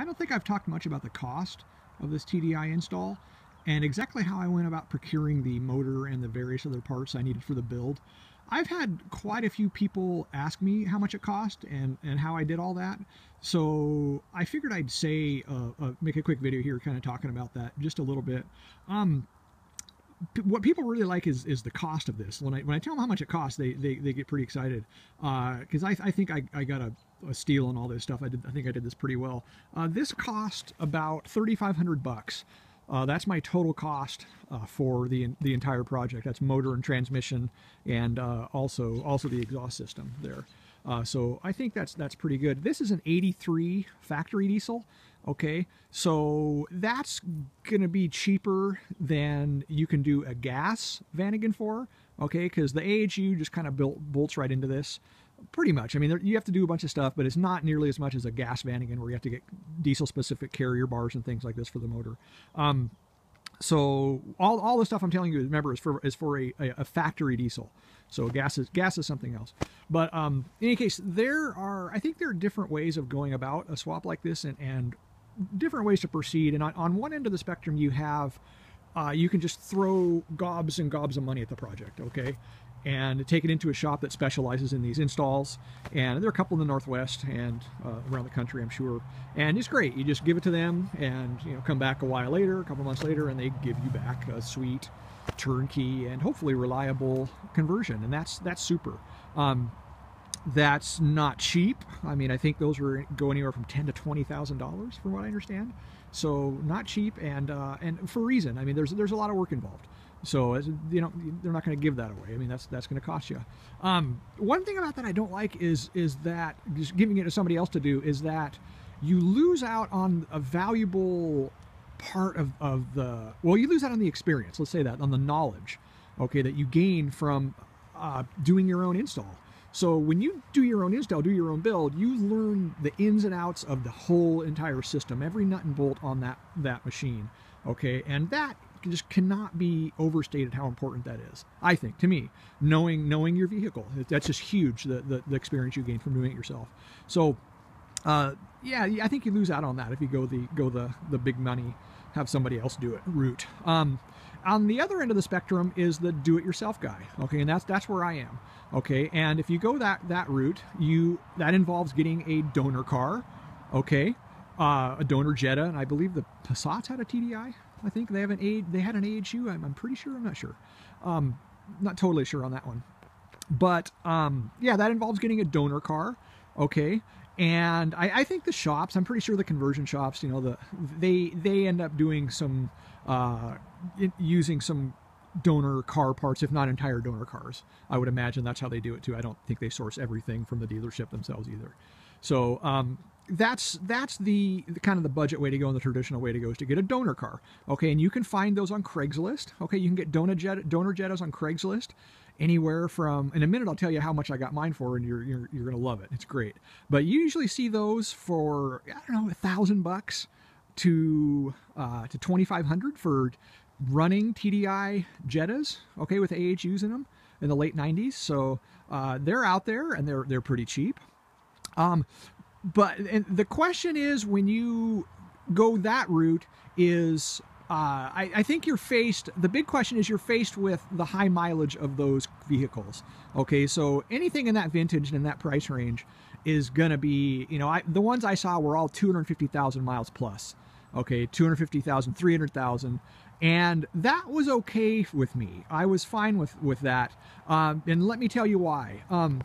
I don't think I've talked much about the cost of this TDI install and exactly how I went about procuring the motor and the various other parts I needed for the build. I've had quite a few people ask me how much it cost and, and how I did all that. So I figured I'd say, uh, uh, make a quick video here kind of talking about that just a little bit. Um, what people really like is, is the cost of this. When I, when I tell them how much it costs, they, they, they get pretty excited because uh, I, I think I, I got a, a steal on all this stuff. I, did, I think I did this pretty well. Uh, this cost about 3,500 bucks. Uh, that's my total cost uh, for the the entire project. That's motor and transmission, and uh, also also the exhaust system there. Uh, so I think that's that's pretty good. This is an 83 factory diesel. Okay, so that's going to be cheaper than you can do a gas Vanagon for. Okay, because the AHU just kind of built bolts right into this pretty much. I mean, there, you have to do a bunch of stuff, but it's not nearly as much as a gas Vanagon where you have to get diesel-specific carrier bars and things like this for the motor. Um, so all, all the stuff I'm telling you, remember, is for is for a, a, a factory diesel. So gas is gas is something else. But um, in any case, there are I think there are different ways of going about a swap like this, and, and different ways to proceed. And on, on one end of the spectrum, you have uh, you can just throw gobs and gobs of money at the project. Okay, and take it into a shop that specializes in these installs. And there are a couple in the Northwest and uh, around the country, I'm sure. And it's great. You just give it to them and you know come back a while later, a couple months later, and they give you back a sweet turnkey and hopefully reliable conversion. And that's that's super. Um, that's not cheap. I mean, I think those were go anywhere from ten to twenty thousand dollars, from what I understand. So not cheap, and uh, and for a reason. I mean, there's there's a lot of work involved. So you know they're not going to give that away. I mean that's that's going to cost you. Um, one thing about that I don't like is is that just giving it to somebody else to do is that you lose out on a valuable part of, of the well you lose out on the experience. Let's say that on the knowledge, okay, that you gain from uh, doing your own install. So when you do your own install, do your own build, you learn the ins and outs of the whole entire system, every nut and bolt on that that machine. Okay, and that just cannot be overstated how important that is. I think to me, knowing knowing your vehicle, that's just huge. The the, the experience you gain from doing it yourself. So, uh, yeah, I think you lose out on that if you go the go the the big money, have somebody else do it route. Um, on the other end of the spectrum is the do-it-yourself guy. Okay, and that's that's where I am. Okay, and if you go that that route, you that involves getting a donor car. Okay, uh, a donor Jetta, and I believe the Passats had a TDI. I think they have an A. They had an AHU. I'm, I'm pretty sure. I'm not sure. Um, not totally sure on that one. But um, yeah, that involves getting a donor car. Okay. And I, I, think the shops, I'm pretty sure the conversion shops, you know, the they they end up doing some uh, using some donor car parts, if not entire donor cars. I would imagine that's how they do it too. I don't think they source everything from the dealership themselves either. So um, that's that's the, the, kind of the budget way to go and the traditional way to go is to get a donor car. Okay, and you can find those on Craigslist. Okay, you can get donor jet donor Jettas on Craigslist anywhere from in a minute I'll tell you how much I got mine for and you're you're, you're gonna love it. It's great. But you usually see those for I don't know a thousand bucks to uh, to twenty five hundred for running TDI Jettas. Okay, with AHUs in them in the late 90s. So uh, they're out there and they're they're pretty cheap. Um, but the question is when you go that route is uh, I, I, think you're faced the big question is you're faced with the high mileage of those vehicles. Okay so anything in that vintage and in that price range is gonna be you know I, the ones i saw were all 250000 miles plus. Okay 250000 300000 and that was okay with me. I was fine with with that. Um, and let me tell you why. Um,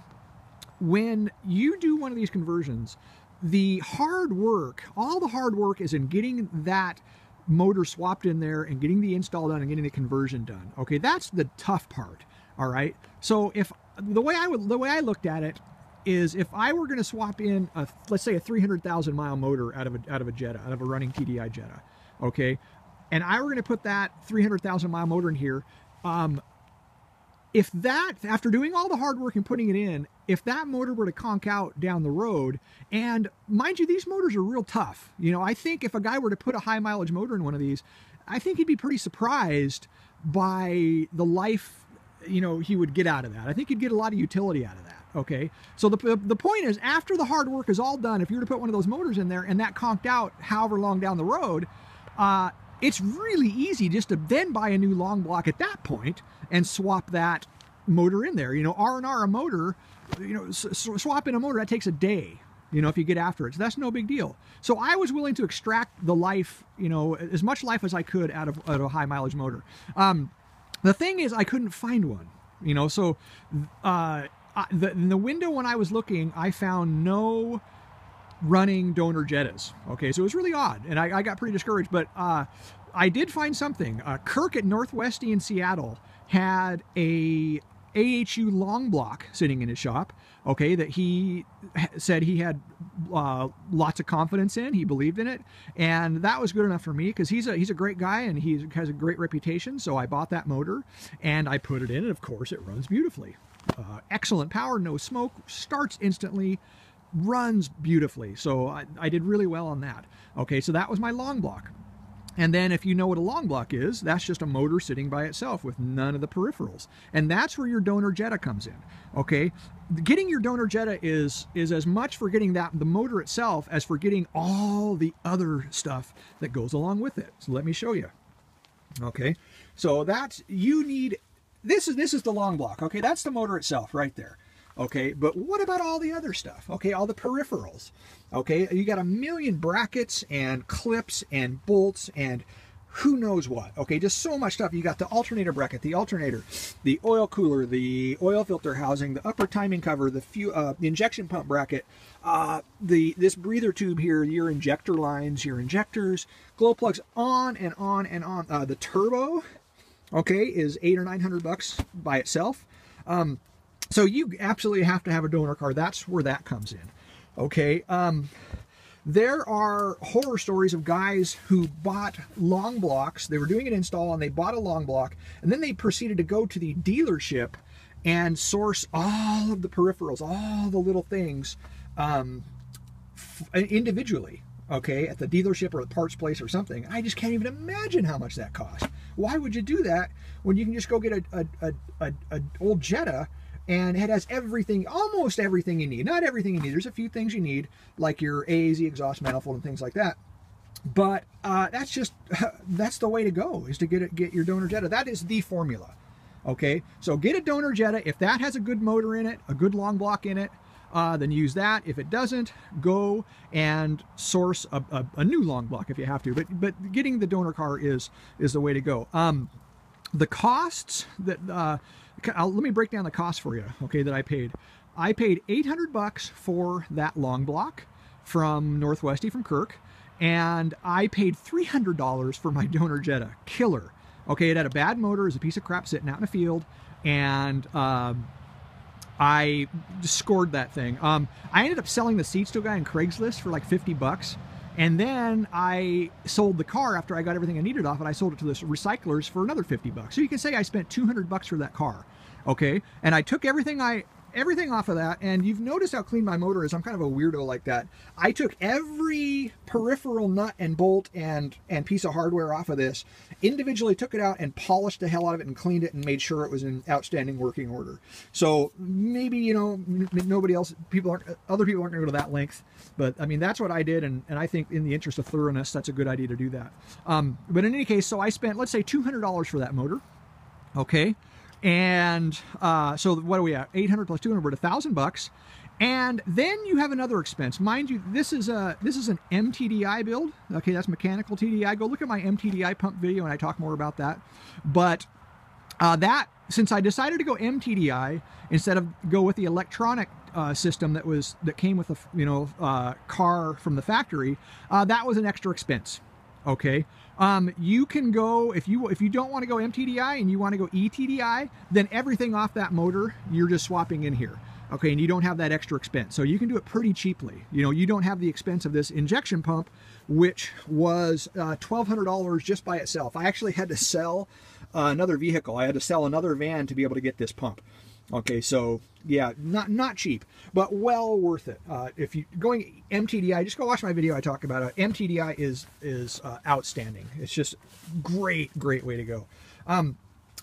when you do one of these conversions, the hard work, all the hard work is in getting that motor swapped in there and getting the install done and getting the conversion done. Okay, that's the tough part. All right. So if the way I would, the way I looked at it is if I were going to swap in a, let's say a 300,000 mile motor out of a, out of a Jetta, out of a running TDI Jetta. Okay. And I were going to put that 300,000 mile motor in here. Um, if that, after doing all the hard work and putting it in, if that motor were to conk out down the road, and mind you, these motors are real tough. You know, I think if a guy were to put a high mileage motor in one of these, I think he'd be pretty surprised by the life, you know, he would get out of that. I think he'd get a lot of utility out of that. Okay, so the, the point is, after the hard work is all done, if you were to put one of those motors in there and that conked out however long down the road, uh, it's really easy just to then buy a new long block at that point and swap that motor in there. You know, R&R a motor, you know, swapping a motor, that takes a day, you know, if you get after it. So that's no big deal. So I was willing to extract the life, you know, as much life as I could out of, out of a high mileage motor. Um, the thing is, I couldn't find one, you know, so uh, the, in the window when I was looking, I found no running donor Jettas. Okay, so it was really odd, and I, I got pretty discouraged, but uh, I did find something. Uh, Kirk at Northwesty in Seattle had a AHU long block sitting in his shop, okay, that he said he had uh, lots of confidence in. He believed in it, and that was good enough for me because he's a he's a great guy and he has a great reputation. So I bought that motor and I put it in, and of course it runs beautifully. Uh, excellent power, no smoke, starts instantly, runs beautifully. So I, I did really well on that. Okay, so that was my long block. And then if you know what a long block is, that's just a motor sitting by itself with none of the peripherals. And that's where your donor Jetta comes in. Okay? Getting your donor Jetta is is as much for getting that the motor itself as for getting all the other stuff that goes along with it. So let me show you. Okay? So that's you need this is this is the long block. Okay? That's the motor itself right there. Okay, but what about all the other stuff? Okay, all the peripherals. Okay, you got a million brackets and clips and bolts and who knows what. Okay, just so much stuff. You got the alternator bracket, the alternator, the oil cooler, the oil filter housing, the upper timing cover, the, few, uh, the injection pump bracket, uh, the this breather tube here, your injector lines, your injectors, glow plugs, on and on and on. Uh, the turbo, okay, is eight or nine hundred bucks by itself. Um, so you absolutely have to have a donor car. That's where that comes in. Okay. Um, there are horror stories of guys who bought long blocks. They were doing an install and they bought a long block and then they proceeded to go to the dealership and source all of the peripherals, all the little things um, individually, okay, at the dealership or the parts place or something. I just can't even imagine how much that costs. Why would you do that when you can just go get a, a, a, a, a old Jetta and it has everything, almost everything you need. Not everything you need. There's a few things you need, like your AAZ exhaust manifold and things like that. But uh, that's just that's the way to go is to get it, get your donor Jetta. That is the formula. Okay, so get a donor Jetta. If that has a good motor in it, a good long block in it, uh, then use that. If it doesn't, go and source a, a, a, new long block if you have to. But but getting the donor car is is the way to go. Um, the costs that uh, I'll, let me break down the cost for you, okay, that I paid. I paid 800 bucks for that long block from Northwesty from Kirk, and I paid $300 for my donor Jetta. Killer. Okay, it had a bad motor, it was a piece of crap sitting out in the field, and um, I scored that thing. Um, I ended up selling the seats to a guy on Craigslist for like 50 bucks. And then I sold the car after I got everything I needed off it. I sold it to this recyclers for another 50 bucks. So you can say I spent 200 bucks for that car. Okay. And I took everything I everything off of that and you've noticed how clean my motor is. I'm kind of a weirdo like that. I took every peripheral nut and bolt and and piece of hardware off of this individually took it out and polished the hell out of it and cleaned it and made sure it was in outstanding working order. So maybe you know nobody else people aren't other people aren't going to go to that length but i mean that's what i did and, and i think in the interest of thoroughness that's a good idea to do that. Um, but in any case so i spent let's say $200 for that motor okay and uh, so what are we at? 800 plus 200, we're at 1,000 bucks. And then you have another expense. Mind you, this is a this is an MTDI build. Okay, that's mechanical TDI. Go look at my MTDI pump video and I talk more about that. But uh, that since I decided to go MTDI instead of go with the electronic uh, system that was that came with a you know uh, car from the factory, uh, that was an extra expense. Okay, um, you can go if you if you don't want to go MTDI and you want to go ETDI, then everything off that motor you're just swapping in here. Okay, and you don't have that extra expense. So you can do it pretty cheaply. You know, you don't have the expense of this injection pump, which was uh, $1,200 just by itself. I actually had to sell uh, another vehicle. I had to sell another van to be able to get this pump. Okay, so yeah, not not cheap, but well worth it. Uh, if you going MTDI, just go watch my video. I talk about it. MTDI is is uh, outstanding. It's just great, great way to go. Um,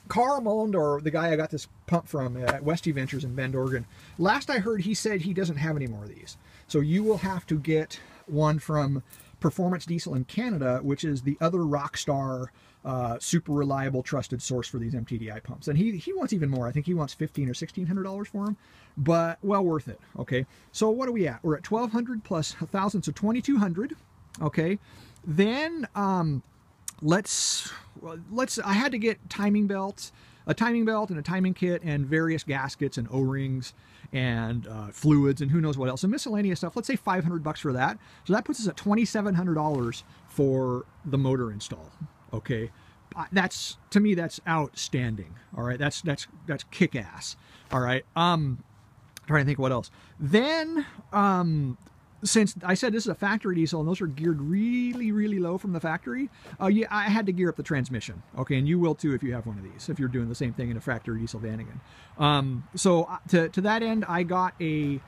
Carl Mullendor, the guy I got this pump from at Westy Ventures in Bend, Oregon, last I heard he said he doesn't have any more of these. So you will have to get one from Performance Diesel in Canada, which is the other Rockstar uh, super reliable, trusted source for these MTDI pumps. And he, he wants even more. I think he wants fifteen or sixteen hundred dollars for them, but well worth it. Okay, so what are we at? We're at twelve hundred plus a thousand, so twenty two hundred. Okay, then um, let's let's. I had to get timing belts, a timing belt and a timing kit, and various gaskets and O-rings and uh, fluids and who knows what else and miscellaneous stuff. Let's say 500 bucks for that. So that puts us at $2,700 for the motor install okay that's to me that's outstanding all right that's that's that's kick-ass all right um trying to think what else then um since I said this is a factory diesel and those are geared really, really low from the factory, uh, yeah, I had to gear up the transmission. Okay, and you will too if you have one of these, if you're doing the same thing in a factory diesel Vanagon. Um, so uh, to, to that end, I got a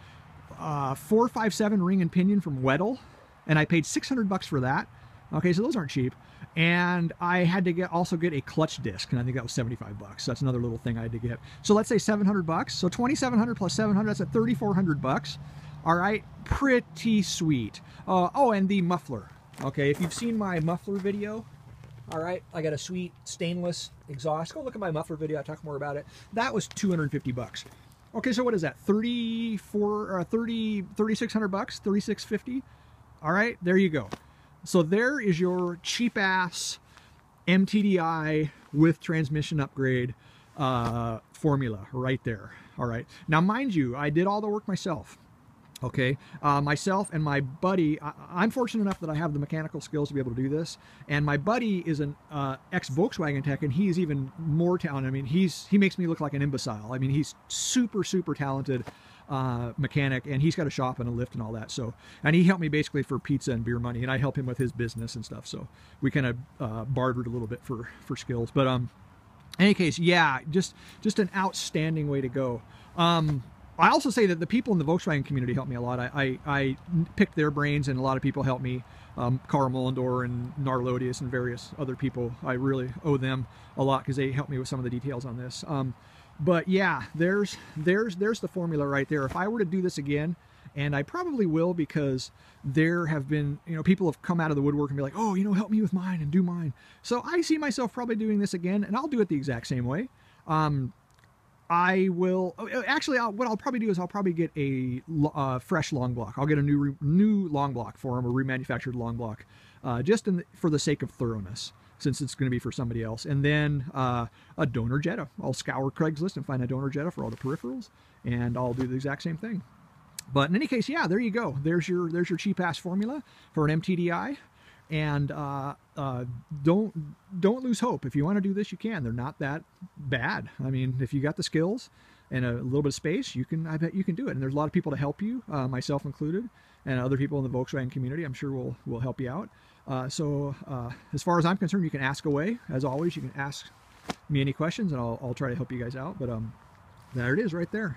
uh, 457 ring and pinion from Weddle, and I paid 600 bucks for that. Okay, so those aren't cheap and I had to get also get a clutch disc, and I think that was 75 bucks. So That's another little thing I had to get. So let's say 700 bucks. So 2,700 plus 700, that's at 3,400 bucks. All right, pretty sweet. Uh, oh, and the muffler. Okay, if you've seen my muffler video, all right, I got a sweet stainless exhaust. Go look at my muffler video. I talk more about it. That was 250 bucks. Okay, so what is that? 34 uh, 30 3600 bucks, 3650. All right, there you go. So there is your cheap ass MTDI with transmission upgrade uh, formula right there. All right. Now, mind you, I did all the work myself. Okay, uh, myself and my buddy, I, am fortunate enough that I have the mechanical skills to be able to do this. And my buddy is an uh, ex Volkswagen tech, and he's even more talented. I mean, he's he makes me look like an imbecile. I mean, he's super, super talented uh, mechanic, and he's got a shop and a lift and all that. So, and he helped me basically for pizza and beer money, and I help him with his business and stuff. So we kind of uh, bartered a little bit for for skills. But um, in any case, yeah, just just an outstanding way to go. Um, I also say that the people in the Volkswagen community helped me a lot. I, I, I picked their brains, and a lot of people helped me. Um, Carl Mullendor and Narlodius and various other people. I really owe them a lot because they helped me with some of the details on this. Um, but yeah, there's there's there's the formula right there. If I were to do this again, and I probably will because there have been, you know, people have come out of the woodwork and be like, oh, you know, help me with mine and do mine. So I see myself probably doing this again, and I'll do it the exact same way. Um, I will oh, actually. I'll, what I'll probably do is I'll probably get a uh, fresh long block. I'll get a new new long block for them, a remanufactured long block, uh, just the, for the sake of thoroughness since it's going to be for somebody else. And then uh, a donor Jetta. I'll scour Craigslist and find a donor Jetta for all the peripherals, and I'll do the exact same thing. But in any case, yeah, there you go. There's your there's your cheap ass formula for an MTDI, and uh, uh, don't don't lose hope. If you want to do this, you can. They're not that bad. I mean, if you got the skills and a little bit of space, you can. I bet you can do it. And there's a lot of people to help you, uh, myself included, and other people in the Volkswagen community. I'm sure will will help you out. Uh, so uh, as far as I'm concerned, you can ask away. As always, you can ask me any questions and I'll, I'll try to help you guys out. But um, there it is right there.